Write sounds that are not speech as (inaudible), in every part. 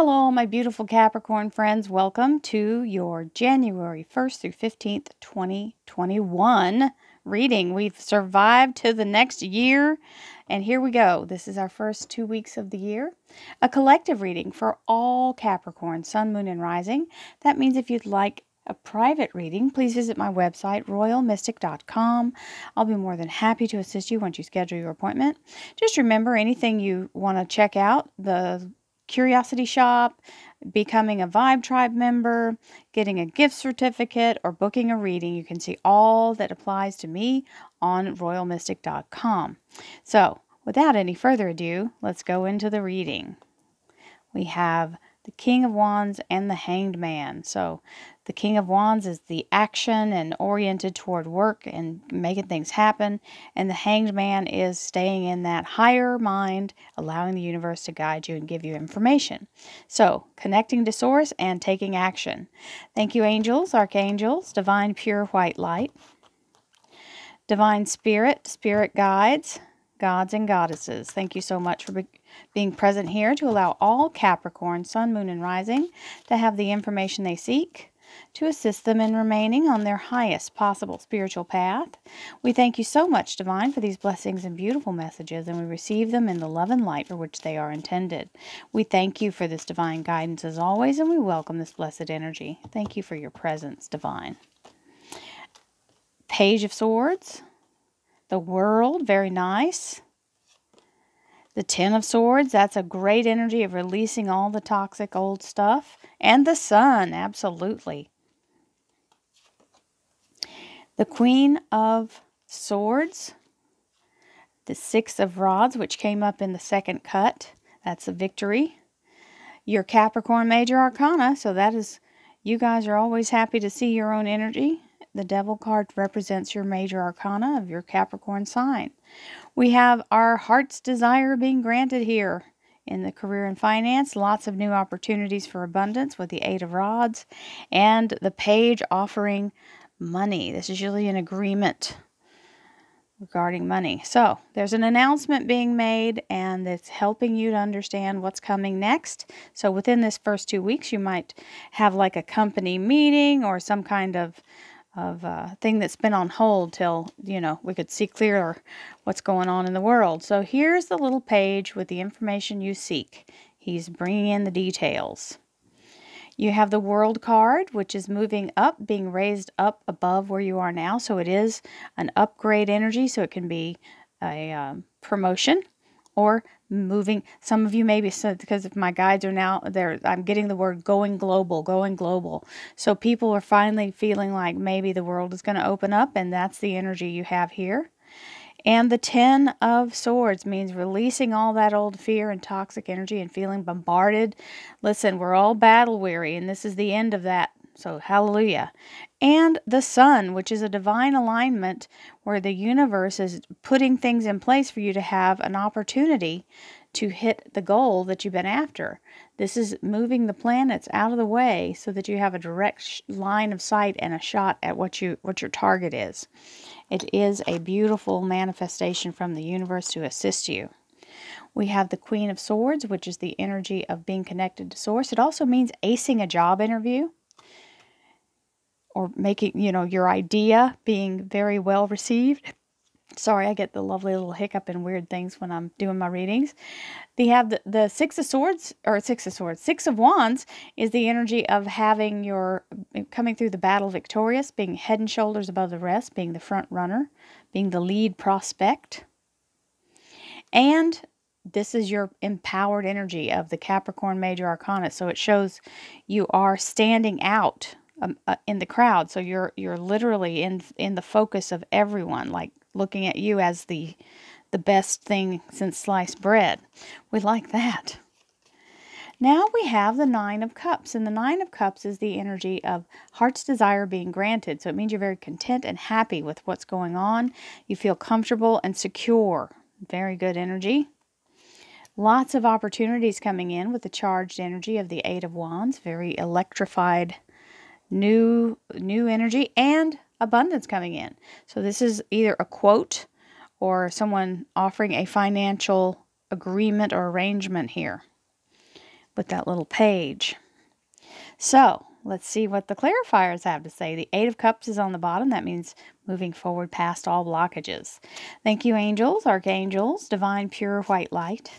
Hello, my beautiful Capricorn friends. Welcome to your January 1st through 15th, 2021 reading. We've survived to the next year, and here we go. This is our first two weeks of the year. A collective reading for all Capricorn, Sun, Moon, and Rising. That means if you'd like a private reading, please visit my website, royalmystic.com. I'll be more than happy to assist you once you schedule your appointment. Just remember anything you want to check out, the Curiosity Shop, becoming a Vibe Tribe member, getting a gift certificate, or booking a reading, you can see all that applies to me on royalmystic.com. So, without any further ado, let's go into the reading. We have the King of Wands and the Hanged Man. So, the King of Wands is the action and oriented toward work and making things happen. And the Hanged Man is staying in that higher mind, allowing the universe to guide you and give you information. So, connecting to Source and taking action. Thank you, angels, archangels, divine pure white light, divine spirit, spirit guides, gods and goddesses. Thank you so much for be being present here to allow all Capricorn, Sun, Moon, and Rising to have the information they seek to assist them in remaining on their highest possible spiritual path. We thank you so much, Divine, for these blessings and beautiful messages, and we receive them in the love and light for which they are intended. We thank you for this divine guidance as always, and we welcome this blessed energy. Thank you for your presence, Divine. Page of Swords, the World, very nice. The Ten of Swords, that's a great energy of releasing all the toxic old stuff. And the Sun, absolutely. The Queen of Swords, the Six of Rods, which came up in the second cut. That's a victory. Your Capricorn Major Arcana, so that is, you guys are always happy to see your own energy. The Devil card represents your Major Arcana of your Capricorn sign. We have our heart's desire being granted here in the career and finance. Lots of new opportunities for abundance with the Eight of Rods and the Page offering money. This is usually an agreement regarding money. So there's an announcement being made and it's helping you to understand what's coming next. So within this first two weeks, you might have like a company meeting or some kind of of uh, thing that's been on hold till you know we could see clearer what's going on in the world. So here's the little page with the information you seek. He's bringing in the details. You have the world card, which is moving up, being raised up above where you are now. So it is an upgrade energy. So it can be a um, promotion or moving. Some of you maybe said because if my guides are now there i'm getting the word going global going global. So people are finally feeling like maybe the world is going to open up and that's the energy you have here. And the ten of swords means releasing all that old fear and toxic energy and feeling bombarded. Listen we're all battle weary and this is the end of that. So, hallelujah. And the sun, which is a divine alignment where the universe is putting things in place for you to have an opportunity to hit the goal that you've been after. This is moving the planets out of the way so that you have a direct line of sight and a shot at what you what your target is. It is a beautiful manifestation from the universe to assist you. We have the Queen of Swords, which is the energy of being connected to Source. It also means acing a job interview or making, you know, your idea being very well received. Sorry, I get the lovely little hiccup and weird things when I'm doing my readings. They have the, the Six of Swords, or Six of Swords, Six of Wands is the energy of having your, coming through the battle victorious, being head and shoulders above the rest, being the front runner, being the lead prospect. And this is your empowered energy of the Capricorn Major Arcana. So it shows you are standing out um, uh, in the crowd. So you're you're literally in in the focus of everyone, like looking at you as the the best thing since sliced bread. We like that. Now we have the Nine of Cups, and the Nine of Cups is the energy of heart's desire being granted. So it means you're very content and happy with what's going on. You feel comfortable and secure. Very good energy. Lots of opportunities coming in with the charged energy of the Eight of Wands. Very electrified new new energy and abundance coming in. So this is either a quote or someone offering a financial agreement or arrangement here. with that little page. So let's see what the clarifiers have to say. The Eight of Cups is on the bottom. That means moving forward past all blockages. Thank you, angels, archangels, divine pure white light.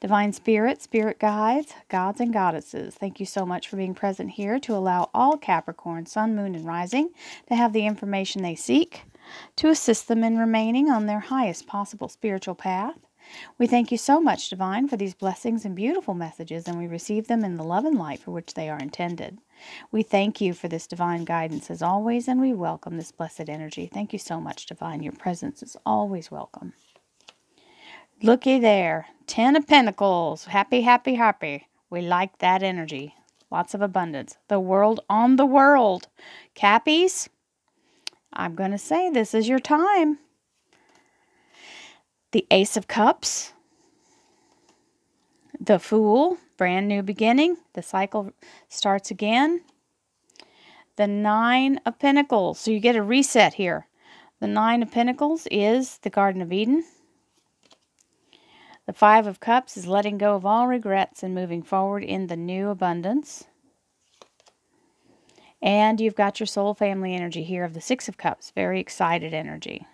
Divine Spirit, Spirit Guides, Gods and Goddesses, thank you so much for being present here to allow all Capricorn, Sun, Moon, and Rising to have the information they seek to assist them in remaining on their highest possible spiritual path. We thank you so much, Divine, for these blessings and beautiful messages, and we receive them in the love and light for which they are intended. We thank you for this divine guidance as always, and we welcome this blessed energy. Thank you so much, Divine. Your presence is always welcome. Looky there. Ten of Pentacles. Happy, happy, happy. We like that energy. Lots of abundance. The world on the world. Cappies, I'm going to say this is your time. The Ace of Cups. The Fool. Brand new beginning. The cycle starts again. The Nine of Pentacles. So you get a reset here. The Nine of Pentacles is the Garden of Eden. The Five of Cups is letting go of all regrets and moving forward in the new abundance. And you've got your soul family energy here of the Six of Cups, very excited energy.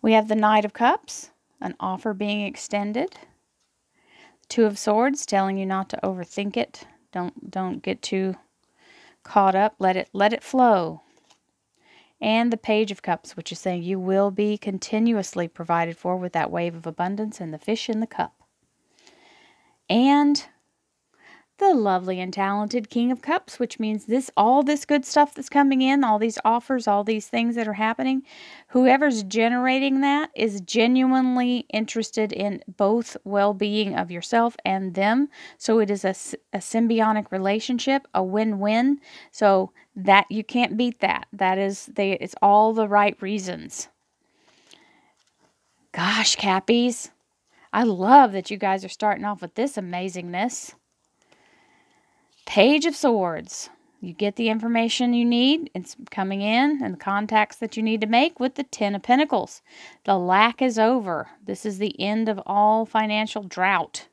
We have the Knight of Cups, an offer being extended. Two of Swords telling you not to overthink it. Don't don't get too caught up. Let it let it flow and the Page of Cups, which is saying you will be continuously provided for with that wave of abundance and the fish in the cup. And the lovely and talented King of Cups, which means this all this good stuff that's coming in, all these offers, all these things that are happening, whoever's generating that is genuinely interested in both well-being of yourself and them. So it is a, a symbiotic relationship, a win-win. So that you can't beat that. That is they it's all the right reasons. Gosh, Cappies. I love that you guys are starting off with this amazingness. Page of Swords. You get the information you need. It's coming in and the contacts that you need to make with the Ten of Pentacles. The lack is over. This is the end of all financial drought.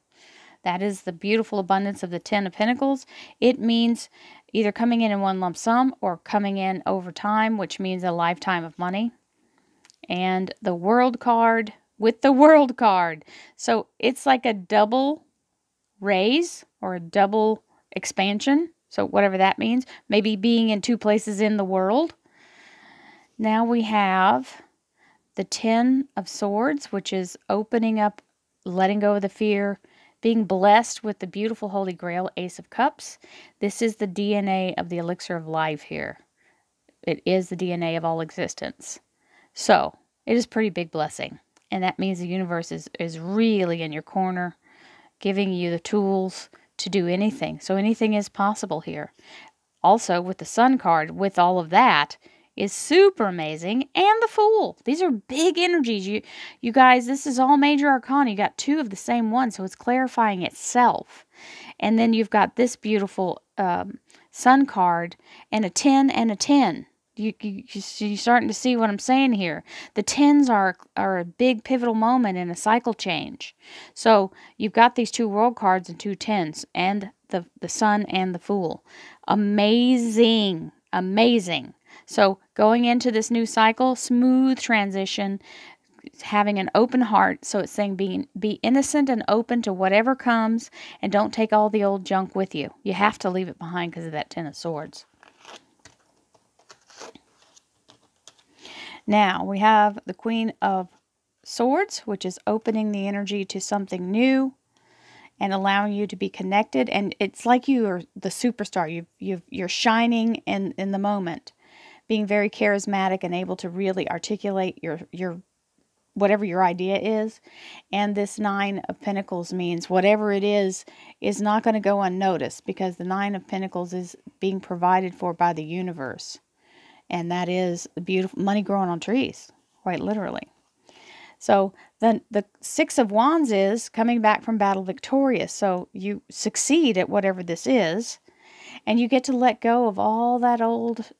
That is the beautiful abundance of the Ten of Pentacles. It means either coming in in one lump sum or coming in over time, which means a lifetime of money. And the World card with the World card. So it's like a double raise or a double expansion. So, whatever that means, maybe being in two places in the world. Now we have the Ten of Swords, which is opening up, letting go of the fear, being blessed with the beautiful Holy Grail Ace of Cups. This is the DNA of the elixir of life here. It is the DNA of all existence. So, it is pretty big blessing. And that means the universe is, is really in your corner, giving you the tools to do anything. So anything is possible here. Also, with the Sun card, with all of that, is super amazing. And the Fool. These are big energies. You, you guys, this is all major arcana. You got two of the same one, so it's clarifying itself. And then you've got this beautiful um, Sun card and a 10 and a 10. You, you, you're starting to see what I'm saying here. The tens are, are a big pivotal moment in a cycle change. So you've got these two world cards and two tens, and the, the sun and the fool. Amazing. Amazing. So going into this new cycle, smooth transition, having an open heart. So it's saying being be innocent and open to whatever comes and don't take all the old junk with you. You have to leave it behind because of that ten of swords. Now we have the Queen of Swords, which is opening the energy to something new and allowing you to be connected. And it's like you are the superstar. You you you're shining in in the moment, being very charismatic and able to really articulate your your whatever your idea is. And this Nine of Pentacles means whatever it is is not going to go unnoticed because the Nine of Pentacles is being provided for by the universe and that is the beautiful money growing on trees, quite literally. So then the Six of Wands is coming back from battle victorious. So you succeed at whatever this is, and you get to let go of all that old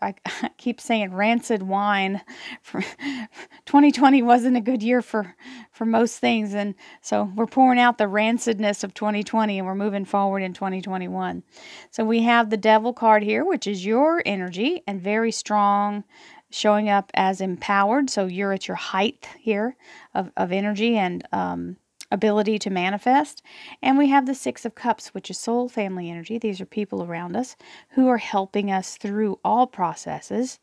I, (laughs) keep saying rancid wine. (laughs) For 2020 wasn't a good year for for most things, and so we're pouring out the rancidness of 2020, and we're moving forward in 2021. So we have the Devil card here, which is your energy and very strong, showing up as empowered. So you're at your height here of of energy and um, ability to manifest. And we have the Six of Cups, which is soul family energy. These are people around us who are helping us through all processes,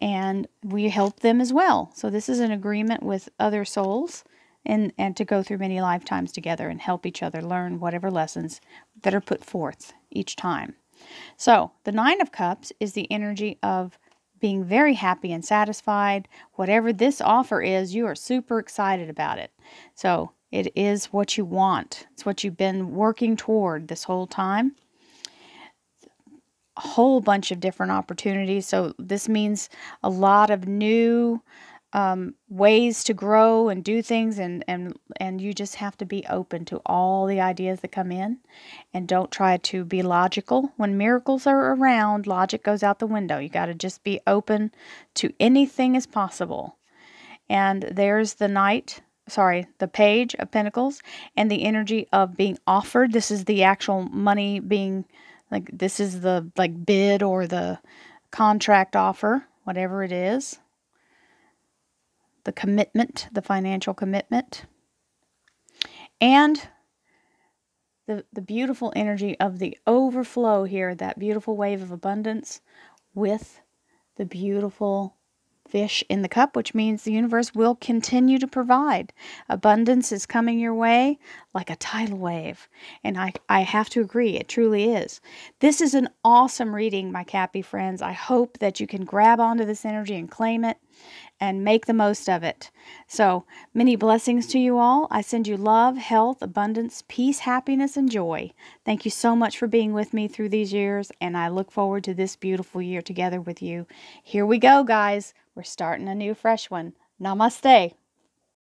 and we help them as well. So, this is an agreement with other souls. And, and to go through many lifetimes together and help each other learn whatever lessons that are put forth each time. So, the Nine of Cups is the energy of being very happy and satisfied. Whatever this offer is, you are super excited about it. So, it is what you want. It's what you've been working toward this whole time. A whole bunch of different opportunities. So this means a lot of new um, ways to grow and do things, and and and you just have to be open to all the ideas that come in, and don't try to be logical. When miracles are around, logic goes out the window. You got to just be open to anything is possible. And there's the knight sorry, the page of pentacles and the energy of being offered. This is the actual money being like this is the like bid or the contract offer, whatever it is. The commitment, the financial commitment. And the the beautiful energy of the overflow here, that beautiful wave of abundance with the beautiful fish in the cup, which means the universe will continue to provide. Abundance is coming your way like a tidal wave. And I, I have to agree, it truly is. This is an awesome reading, my Cappy friends. I hope that you can grab onto this energy and claim it and make the most of it. So, many blessings to you all. I send you love, health, abundance, peace, happiness, and joy. Thank you so much for being with me through these years, and I look forward to this beautiful year together with you. Here we go, guys. We're starting a new fresh one. Namaste.